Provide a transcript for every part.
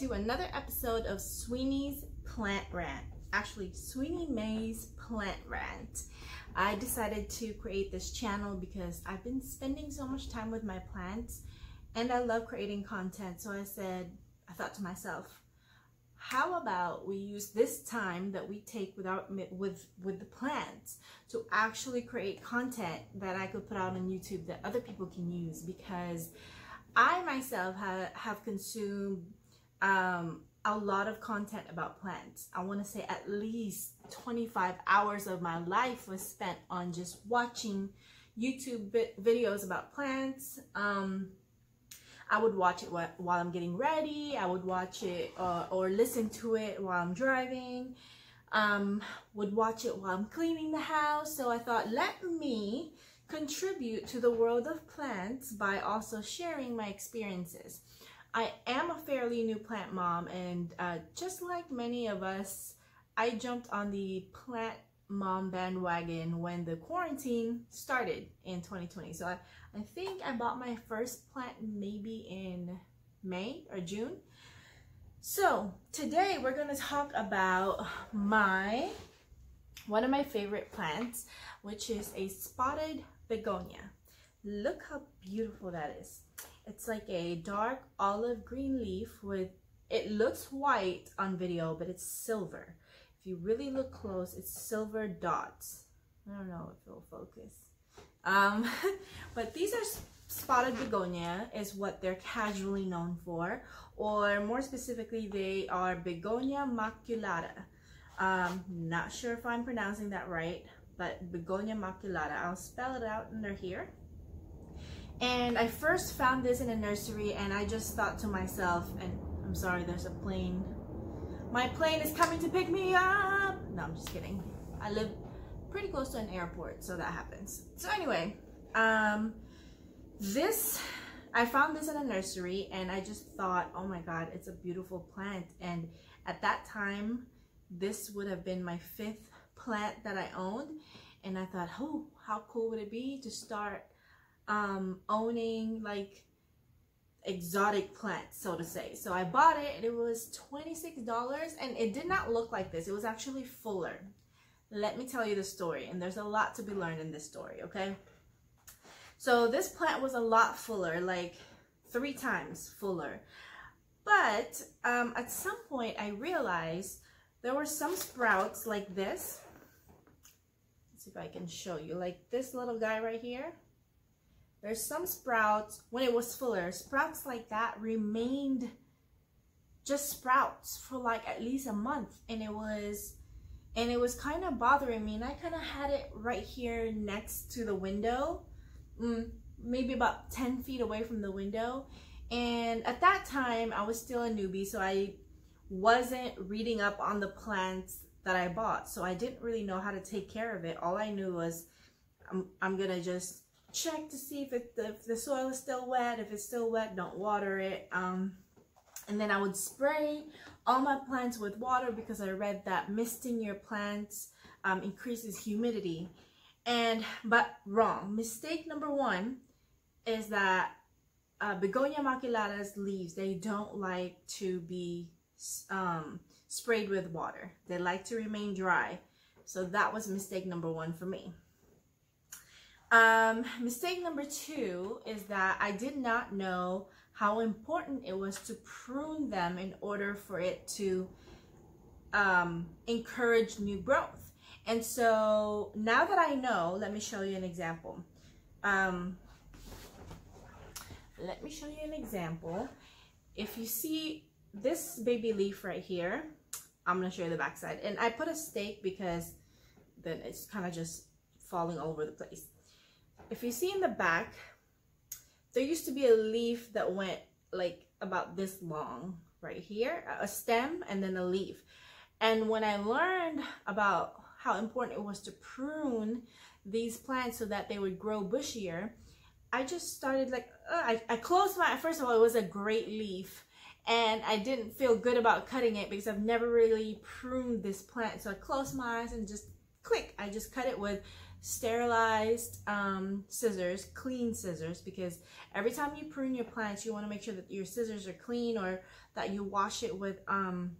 to another episode of Sweeney's Plant Rant. Actually, Sweeney Mae's Plant Rant. I decided to create this channel because I've been spending so much time with my plants and I love creating content. So I said, I thought to myself, how about we use this time that we take without with with the plants to actually create content that I could put out on YouTube that other people can use because I myself have, have consumed um, a lot of content about plants. I want to say at least 25 hours of my life was spent on just watching YouTube videos about plants. Um, I would watch it while I'm getting ready. I would watch it uh, or listen to it while I'm driving. Um, would watch it while I'm cleaning the house. So I thought, let me contribute to the world of plants by also sharing my experiences. I am a fairly new plant mom and uh, just like many of us, I jumped on the plant mom bandwagon when the quarantine started in 2020. So I, I think I bought my first plant maybe in May or June. So today we're going to talk about my one of my favorite plants, which is a spotted begonia. Look how beautiful that is. It's like a dark olive green leaf with, it looks white on video, but it's silver. If you really look close, it's silver dots. I don't know if it'll focus. Um, but these are spotted begonia is what they're casually known for, or more specifically, they are begonia maculata. Um, not sure if I'm pronouncing that right, but begonia maculata. I'll spell it out under here. And I first found this in a nursery and I just thought to myself, and I'm sorry, there's a plane. My plane is coming to pick me up. No, I'm just kidding. I live pretty close to an airport, so that happens. So anyway, um, this, I found this in a nursery and I just thought, oh my God, it's a beautiful plant. And at that time, this would have been my fifth plant that I owned. And I thought, oh, how cool would it be to start um, owning like exotic plants, so to say. So I bought it and it was $26 and it did not look like this. It was actually fuller. Let me tell you the story and there's a lot to be learned in this story, okay? So this plant was a lot fuller, like three times fuller. But um, at some point I realized there were some sprouts like this Let's see if I can show you. Like this little guy right here. There's some sprouts, when it was fuller, sprouts like that remained just sprouts for like at least a month. And it was, and it was kind of bothering me. And I kind of had it right here next to the window. Mm, maybe about 10 feet away from the window. And at that time, I was still a newbie, so I wasn't reading up on the plants that I bought. So I didn't really know how to take care of it. All I knew was I'm, I'm to just check to see if, it, if the soil is still wet. If it's still wet, don't water it. Um, and then I would spray all my plants with water because I read that misting your plants um, increases humidity. And, but wrong. Mistake number one is that uh, Begonia maculata's leaves, they don't like to be um, sprayed with water. They like to remain dry. So that was mistake number one for me. Um, mistake number two is that I did not know how important it was to prune them in order for it to um, encourage new growth. And so now that I know, let me show you an example. Um, let me show you an example. If you see this baby leaf right here, I'm going to show you the backside. And I put a stake because then it's kind of just falling all over the place. If you see in the back, there used to be a leaf that went like about this long right here, a stem and then a leaf. And when I learned about how important it was to prune these plants so that they would grow bushier, I just started like, uh, I, I closed my, first of all, it was a great leaf and I didn't feel good about cutting it because I've never really pruned this plant. So I closed my eyes and just quick, I just cut it with sterilized um, scissors, clean scissors, because every time you prune your plants, you want to make sure that your scissors are clean or that you wash it with um,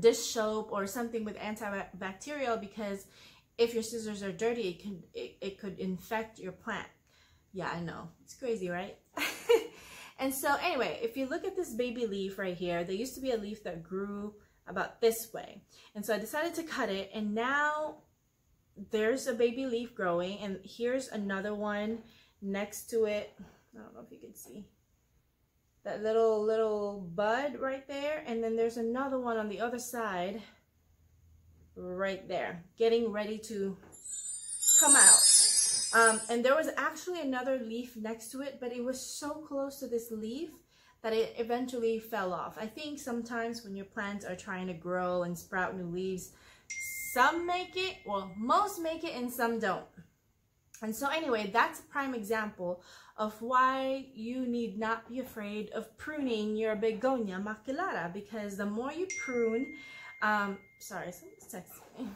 dish soap or something with antibacterial because if your scissors are dirty, it can it, it could infect your plant. Yeah, I know. It's crazy, right? and so anyway, if you look at this baby leaf right here, there used to be a leaf that grew about this way. And so I decided to cut it and now there's a baby leaf growing and here's another one next to it. I don't know if you can see that little, little bud right there. And then there's another one on the other side right there, getting ready to come out. Um, and there was actually another leaf next to it, but it was so close to this leaf that it eventually fell off. I think sometimes when your plants are trying to grow and sprout new leaves, some make it, well, most make it and some don't. And so anyway, that's a prime example of why you need not be afraid of pruning your begonia maculata because the more you prune, um, sorry, someone's texting me.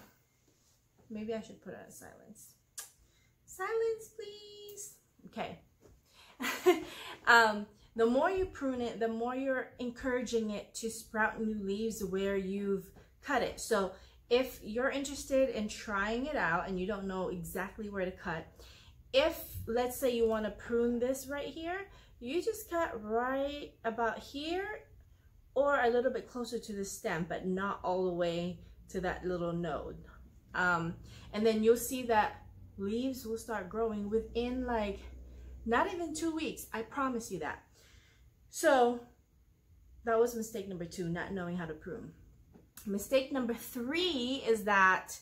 Maybe I should put it on silence. Silence, please. Okay. um, the more you prune it, the more you're encouraging it to sprout new leaves where you've cut it. So if you're interested in trying it out and you don't know exactly where to cut, if let's say you want to prune this right here, you just cut right about here or a little bit closer to the stem, but not all the way to that little node. Um, and then you'll see that leaves will start growing within like not even two weeks. I promise you that. So that was mistake number two, not knowing how to prune. Mistake number three is that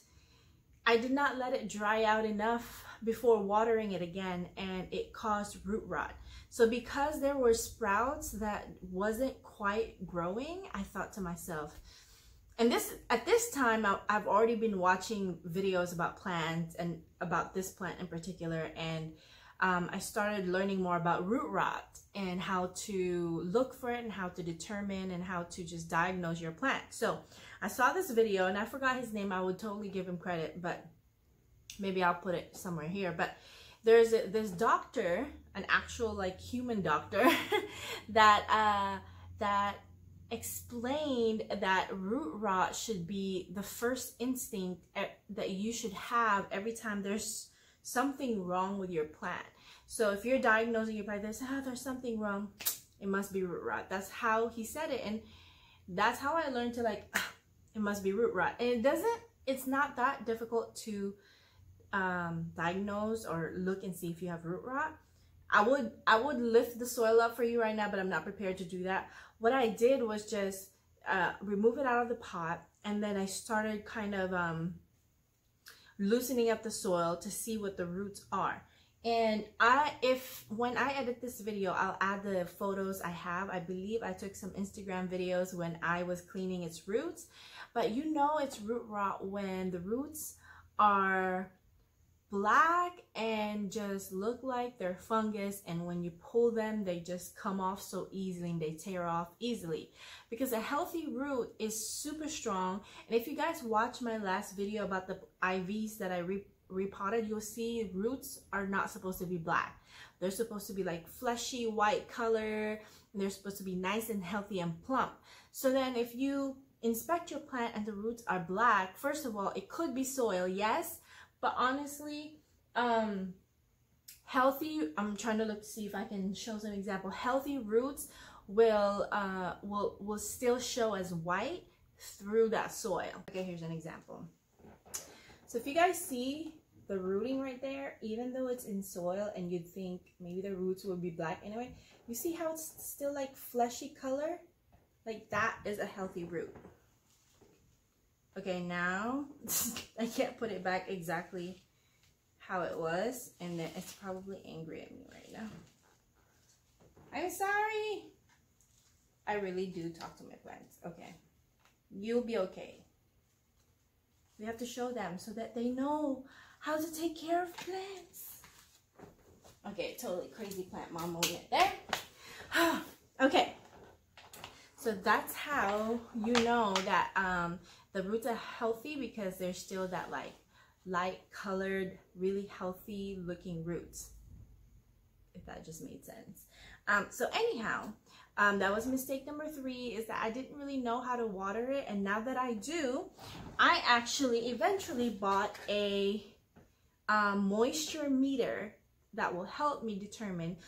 I did not let it dry out enough before watering it again and it caused root rot. So because there were sprouts that wasn't quite growing, I thought to myself, and this at this time I've already been watching videos about plants and about this plant in particular and um, I started learning more about root rot and how to look for it and how to determine and how to just diagnose your plant. So I saw this video and I forgot his name. I would totally give him credit, but maybe I'll put it somewhere here. But there's a, this doctor, an actual like human doctor that uh, that explained that root rot should be the first instinct that you should have every time there's something wrong with your plant. So if you're diagnosing your plant, there's, ah, there's something wrong, it must be root rot. That's how he said it. And that's how I learned to like, ah, it must be root rot. And it doesn't, it's not that difficult to um, diagnose or look and see if you have root rot. I would I would lift the soil up for you right now, but I'm not prepared to do that. What I did was just uh, remove it out of the pot, and then I started kind of um, loosening up the soil to see what the roots are. And I, if when I edit this video, I'll add the photos I have. I believe I took some Instagram videos when I was cleaning its roots, but you know it's root rot when the roots are black and just look like they're fungus and when you pull them they just come off so easily and they tear off easily. Because a healthy root is super strong and if you guys watch my last video about the ivies that I re repotted you'll see roots are not supposed to be black. They're supposed to be like fleshy white color they're supposed to be nice and healthy and plump. So then if you inspect your plant and the roots are black first of all it could be soil yes but honestly, um, healthy, I'm trying to look to see if I can show some example. Healthy roots will, uh, will, will still show as white through that soil. Okay, here's an example. So if you guys see the rooting right there, even though it's in soil and you'd think maybe the roots would be black anyway, you see how it's still like fleshy color? Like that is a healthy root. Okay, now I can't put it back exactly how it was, and then it's probably angry at me right now. I'm sorry. I really do talk to my plants. Okay. You'll be okay. We have to show them so that they know how to take care of plants. Okay, totally crazy plant mom moment there. okay. So that's how you know that um, the roots are healthy because there's still that like light colored, really healthy looking roots. If that just made sense. Um, so anyhow, um, that was mistake number three is that I didn't really know how to water it. And now that I do, I actually eventually bought a um, moisture meter that will help me determine.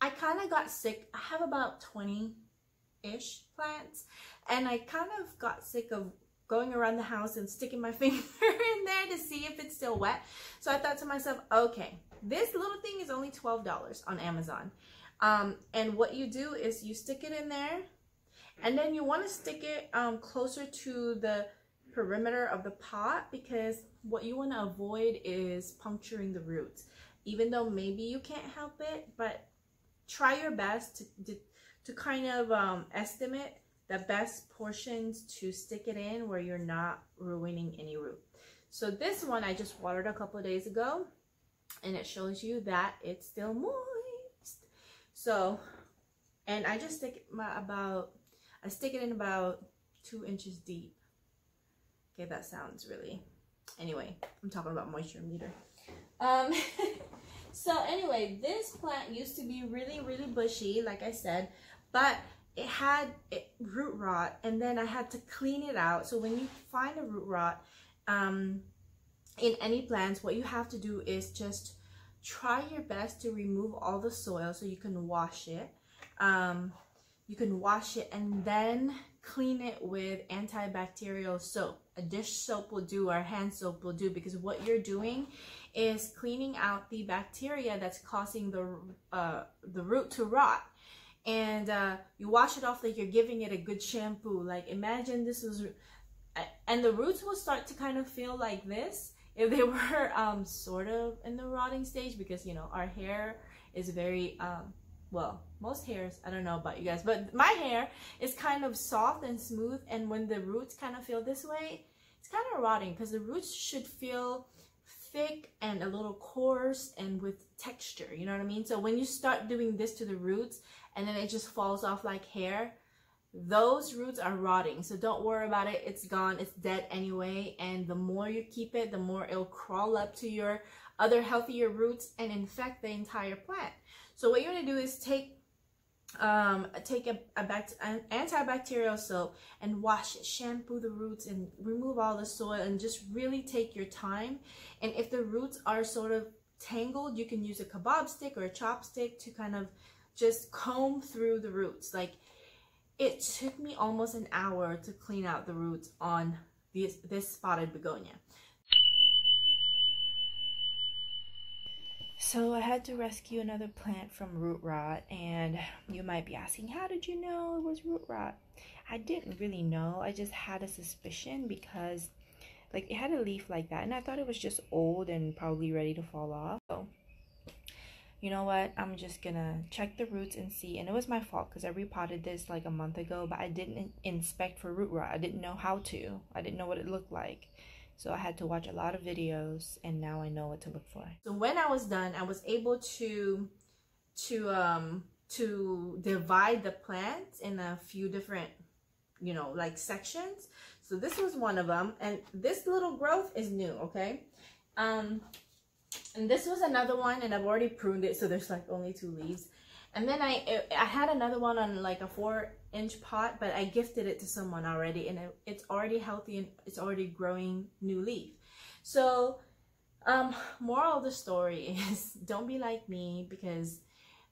I kind of got sick. I have about 20-ish plants. And I kind of got sick of going around the house and sticking my finger in there to see if it's still wet. So I thought to myself, okay, this little thing is only $12 on Amazon. Um, and what you do is you stick it in there and then you want to stick it um, closer to the perimeter of the pot because what you want to avoid is puncturing the roots. Even though maybe you can't help it, but try your best to, to, to kind of um, estimate the best portions to stick it in where you're not ruining any root. So this one I just watered a couple days ago and it shows you that it's still moist. So, and I just stick my about, I stick it in about two inches deep. Okay, that sounds really, anyway, I'm talking about moisture meter. Um, so anyway, this plant used to be really, really bushy, like I said, but it had it, root rot and then I had to clean it out. So when you find a root rot um, in any plants, what you have to do is just try your best to remove all the soil so you can wash it. Um, you can wash it and then clean it with antibacterial soap. A dish soap will do or hand soap will do because what you're doing is cleaning out the bacteria that's causing the, uh, the root to rot. And uh, you wash it off like you're giving it a good shampoo. Like imagine this was, and the roots will start to kind of feel like this if they were um, sort of in the rotting stage because you know our hair is very um, well most hairs i don't know about you guys but my hair is kind of soft and smooth and when the roots kind of feel this way it's kind of rotting because the roots should feel thick and a little coarse and with texture you know what i mean so when you start doing this to the roots and then it just falls off like hair. Those roots are rotting so don't worry about it. It's gone. It's dead anyway and the more you keep it the more it'll crawl up to your other healthier roots and infect the entire plant. So what you want to do is take um take a, a an antibacterial soap and wash it. Shampoo the roots and remove all the soil and just really take your time. And if the roots are sort of tangled you can use a kebab stick or a chopstick to kind of just comb through the roots like it took me almost an hour to clean out the roots on this, this spotted begonia. So I had to rescue another plant from root rot and you might be asking, how did you know it was root rot? I didn't really know. I just had a suspicion because like it had a leaf like that and I thought it was just old and probably ready to fall off. So you know what, I'm just gonna check the roots and see. And it was my fault because I repotted this like a month ago, but I didn't inspect for root rot. I didn't know how to. I didn't know what it looked like. So I had to watch a lot of videos and now I know what to look for. So when I was done, I was able to to um to divide the plant in a few different you know like sections so this was one of them and this little growth is new okay um and this was another one and I've already pruned it so there's like only two leaves and then I I had another one on like a four inch pot but I gifted it to someone already and it, it's already healthy and it's already growing new leaf so um moral of the story is don't be like me because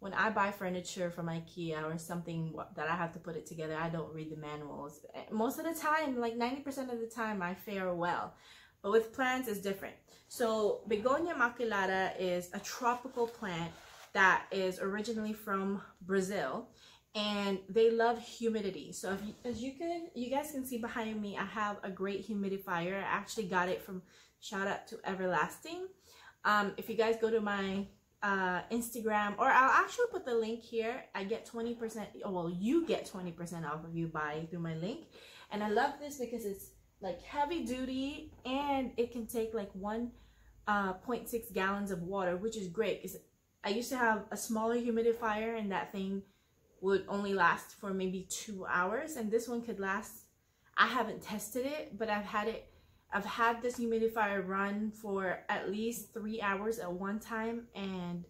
when I buy furniture from Ikea or something that I have to put it together, I don't read the manuals. Most of the time, like 90% of the time, I fare well. But with plants, it's different. So Begonia maculata is a tropical plant that is originally from Brazil and they love humidity. So if you, as you can, you guys can see behind me, I have a great humidifier. I actually got it from shout out to Everlasting. Um, if you guys go to my uh, Instagram, or I'll actually put the link here. I get 20%, oh, well, you get 20% off if you buy through my link. And I love this because it's like heavy duty and it can take like 1.6 uh, gallons of water which is great because I used to have a smaller humidifier and that thing would only last for maybe two hours and this one could last I haven't tested it but I've had it I've had this humidifier run for at least three hours at one time and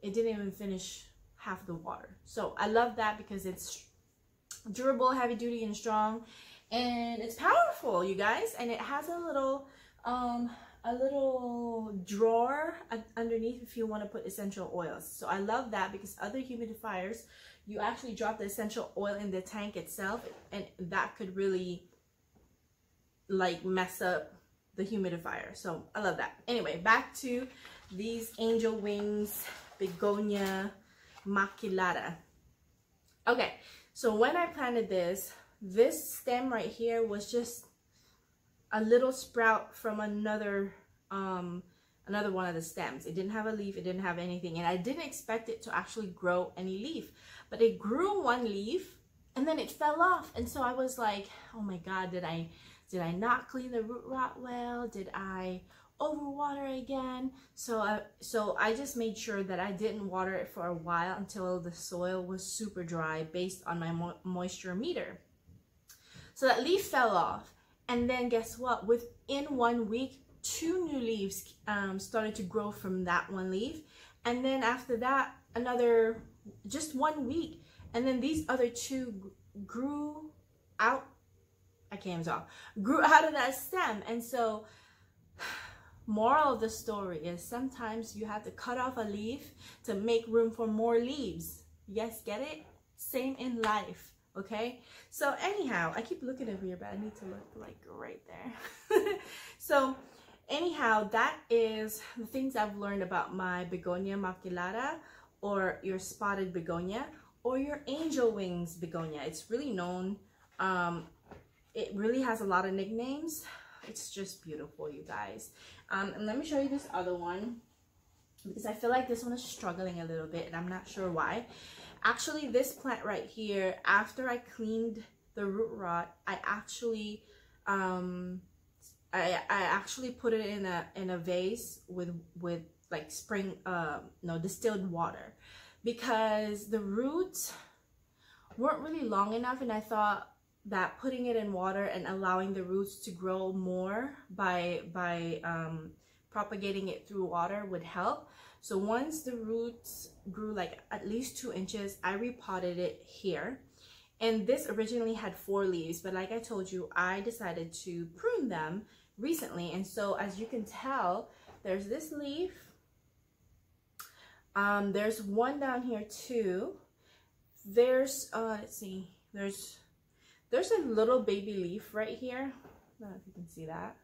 it didn't even finish half the water. So I love that because it's durable, heavy duty, and strong. And it's powerful, you guys. And it has a little, um, a little drawer underneath if you want to put essential oils. So I love that because other humidifiers, you actually drop the essential oil in the tank itself and that could really like mess up the humidifier. So I love that. Anyway, back to these angel wings begonia maculata. Okay, so when I planted this, this stem right here was just a little sprout from another um, another one of the stems. It didn't have a leaf, it didn't have anything, and I didn't expect it to actually grow any leaf. But it grew one leaf and then it fell off. And so I was like, oh my God, did I did I not clean the root rot well? Did I overwater again? So I, so I just made sure that I didn't water it for a while until the soil was super dry based on my mo moisture meter. So that leaf fell off. And then guess what? Within one week, two new leaves um, started to grow from that one leaf. And then after that, another, just one week. And then these other two grew out, I can't talk, grew out of that stem. And so, moral of the story is sometimes you have to cut off a leaf to make room for more leaves. Yes, get it? Same in life okay? So anyhow i keep looking over here but i need to look like right there. So anyhow that is the things i've learned about my begonia maculata or your spotted begonia or your angel wings begonia. It's really known um it really has a lot of nicknames. It's just beautiful you guys. Um and let me show you this other one because i feel like this one is struggling a little bit and i'm not sure why Actually, this plant right here, after I cleaned the root rot, I actually, um, I, I actually put it in a, in a vase with, with like spring, uh, no, distilled water. Because the roots weren't really long enough and I thought that putting it in water and allowing the roots to grow more by by um, propagating it through water would help so once the roots grew like at least two inches, I repotted it here. And this originally had four leaves, but like I told you, I decided to prune them recently. And so as you can tell, there's this leaf. Um, there's one down here too. There's, uh, let's see, there's, there's a little baby leaf right here. I don't know if you can see that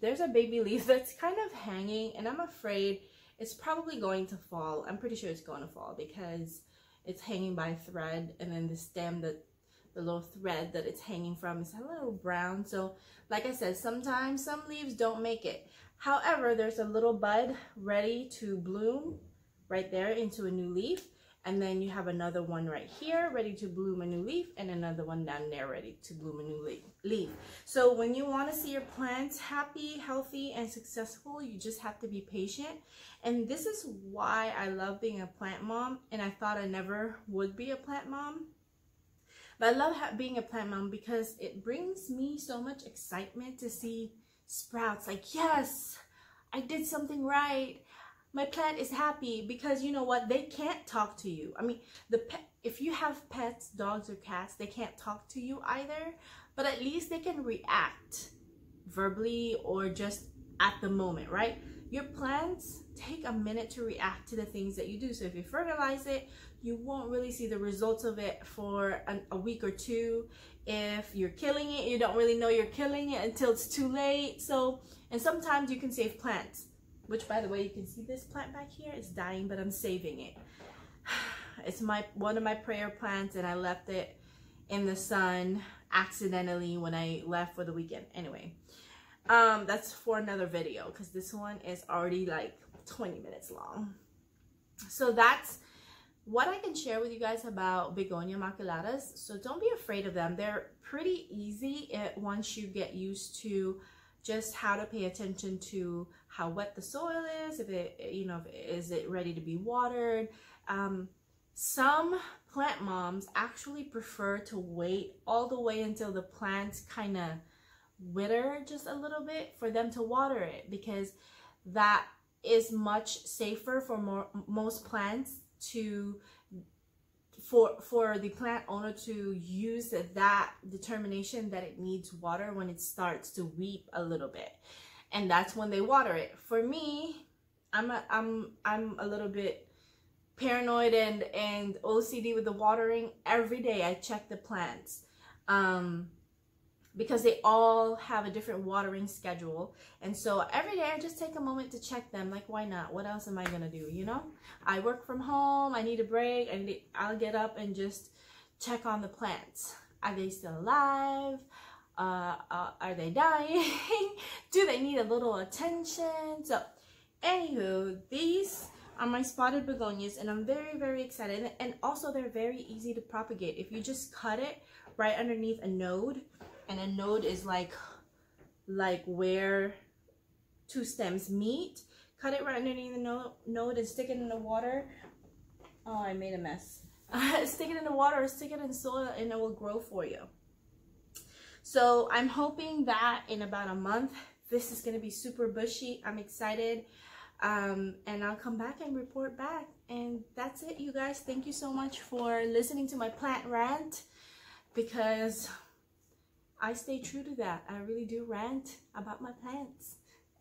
there's a baby leaf that's kind of hanging and I'm afraid it's probably going to fall. I'm pretty sure it's going to fall because it's hanging by thread and then the stem that the little thread that it's hanging from is a little brown. So like I said, sometimes some leaves don't make it. However, there's a little bud ready to bloom right there into a new leaf. And then you have another one right here ready to bloom a new leaf and another one down there ready to bloom a new leaf. So when you want to see your plants happy, healthy, and successful, you just have to be patient. And this is why I love being a plant mom and I thought I never would be a plant mom. But I love being a plant mom because it brings me so much excitement to see sprouts like, yes, I did something right my plant is happy because you know what? They can't talk to you. I mean the pet if you have pets dogs or cats they can't talk to you either but at least they can react verbally or just at the moment right? Your plants take a minute to react to the things that you do. So if you fertilize it you won't really see the results of it for an, a week or two. If you're killing it you don't really know you're killing it until it's too late. So and sometimes you can save plants which by the way, you can see this plant back here is dying, but I'm saving it. It's my one of my prayer plants and I left it in the sun accidentally when I left for the weekend. Anyway, um, that's for another video because this one is already like 20 minutes long. So that's what I can share with you guys about begonia maculatas. So don't be afraid of them. They're pretty easy once you get used to just how to pay attention to how wet the soil is, if it, you know, is it ready to be watered. Um, some plant moms actually prefer to wait all the way until the plants kind of wither just a little bit for them to water it because that is much safer for more, most plants to for for the plant owner to use that determination that it needs water when it starts to weep a little bit and that's when they water it for me i'm a, i'm i'm a little bit paranoid and and ocd with the watering every day i check the plants um because they all have a different watering schedule. And so every day I just take a moment to check them. Like, why not? What else am I going to do? You know, I work from home. I need a break. and I'll get up and just check on the plants. Are they still alive? Uh, uh, are they dying? do they need a little attention? So, anywho, these are my spotted begonias and I'm very, very excited. And also they're very easy to propagate. If you just cut it right underneath a node, and a node is like like where two stems meet cut it right underneath the node and stick it in the water oh I made a mess stick it in the water or stick it in soil and it will grow for you so I'm hoping that in about a month this is going to be super bushy I'm excited um, and I'll come back and report back and that's it you guys thank you so much for listening to my plant rant because I stay true to that. I really do rant about my plants.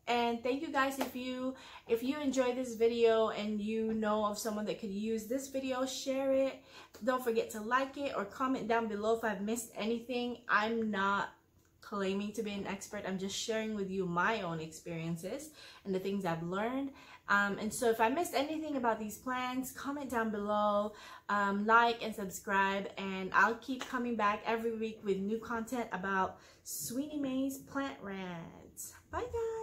And thank you guys if you if you enjoy this video and you know of someone that could use this video, share it. Don't forget to like it or comment down below if I've missed anything. I'm not claiming to be an expert. I'm just sharing with you my own experiences and the things I've learned. Um, and so if I missed anything about these plans, comment down below, um, like and subscribe, and I'll keep coming back every week with new content about Sweeney Mae's plant rants. Bye guys!